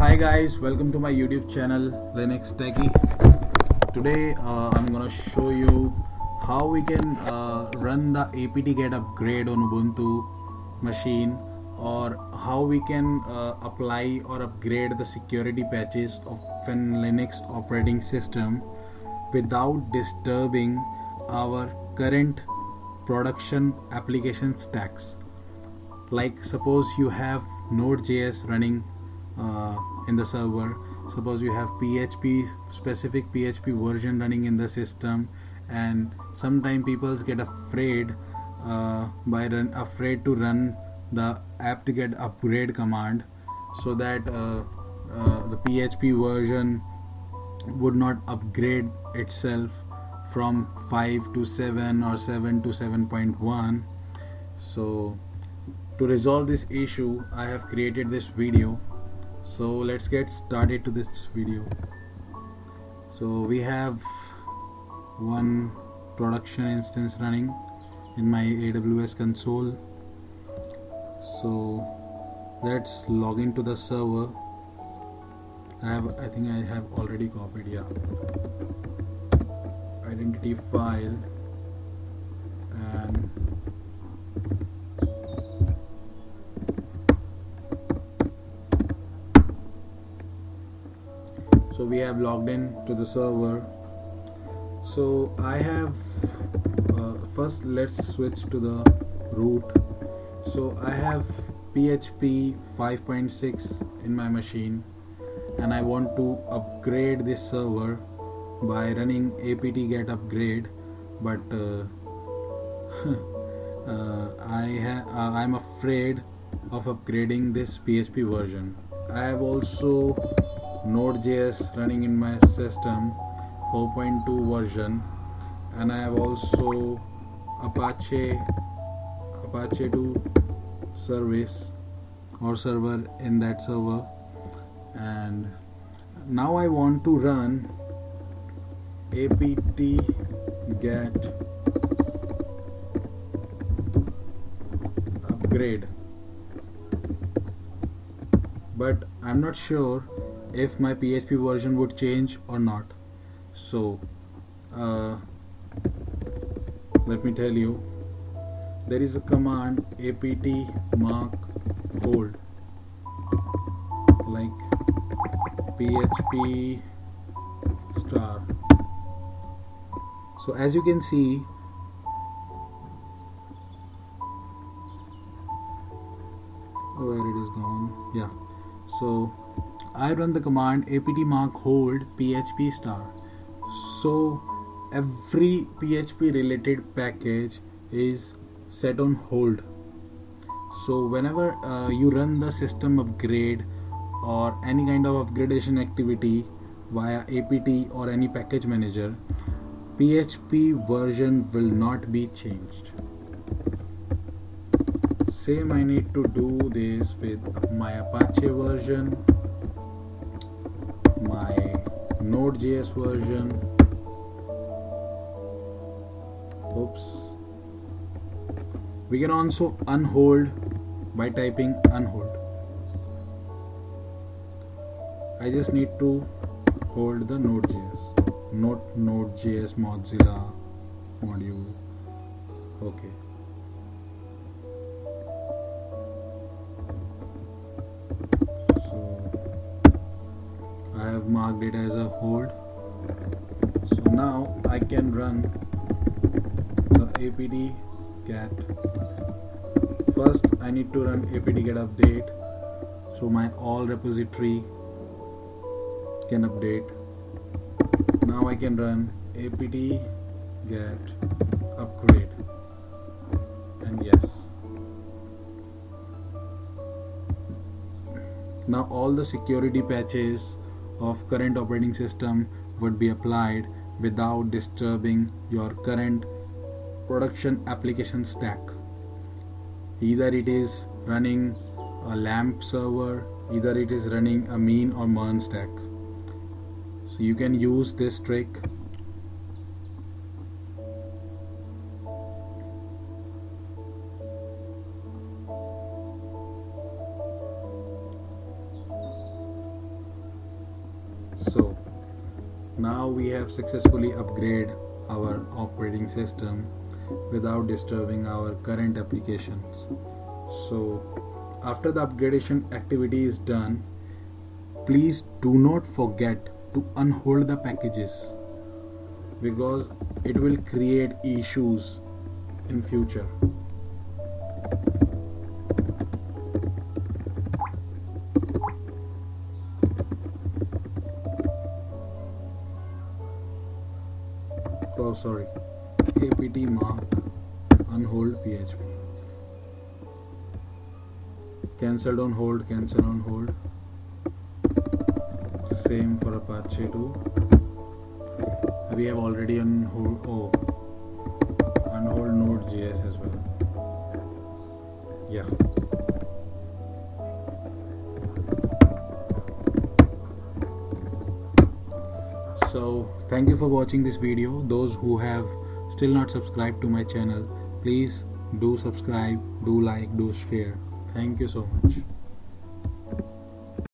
Hi guys, welcome to my YouTube channel Linux Techie. Today uh, I'm gonna show you how we can uh, run the apt-get upgrade on Ubuntu machine or how we can uh, apply or upgrade the security patches of an Linux operating system without disturbing our current production application stacks like suppose you have node.js running uh, in the server. Suppose you have php specific php version running in the system and sometimes people get afraid uh, by run afraid to run the apt-get upgrade command so that uh, uh the php version would not upgrade itself from 5 to 7 or 7 to 7.1 so to resolve this issue I have created this video so let's get started to this video. So we have one production instance running in my AWS console. So let's log into the server. I have I think I have already copied yeah. Identity file so we have logged in to the server. So I have uh, first let's switch to the root. So I have PHP 5.6 in my machine and I want to upgrade this server by running apt-get upgrade but uh, uh, I uh, I'm afraid of upgrading this PHP version. I have also Node.js running in my system 4.2 version. And I have also Apache Apache 2 service or server in that server. And now I want to run apt get upgrade. But I'm not sure if my PHP version would change or not. So uh, let me tell you there is a command apt mark hold. Like php star. So as you can see where it is gone yeah. So I run the command apt mark hold php star. So every php related package is set on hold. So whenever uh, you run the system upgrade or any kind of upgradation activity via apt or any package manager php version will not be changed. Same I need to do this with my Apache version my node.js version. Oops. We can also unhold by typing unhold. I just need to hold the node.js not node.js mozilla module. Okay marked it as a hold. So now I can run the apt get first I need to run apt get update. So my all repository can update. Now I can run apt get upgrade. And yes. Now all the security patches of current operating system would be applied without disturbing your current production application stack. Either it is running a LAMP server, either it is running a MEAN or MERN stack. So you can use this trick now we have successfully upgraded our operating system without disturbing our current applications. So after the upgradation activity is done please do not forget to unhold the packages because it will create issues in future oh sorry. Apt mark unhold php cancelled on hold cancel on hold. Same for apache 2 we have already on hold. Oh thank you for watching this video. Those who have still not subscribed to my channel please do subscribe do like do share. Thank you so much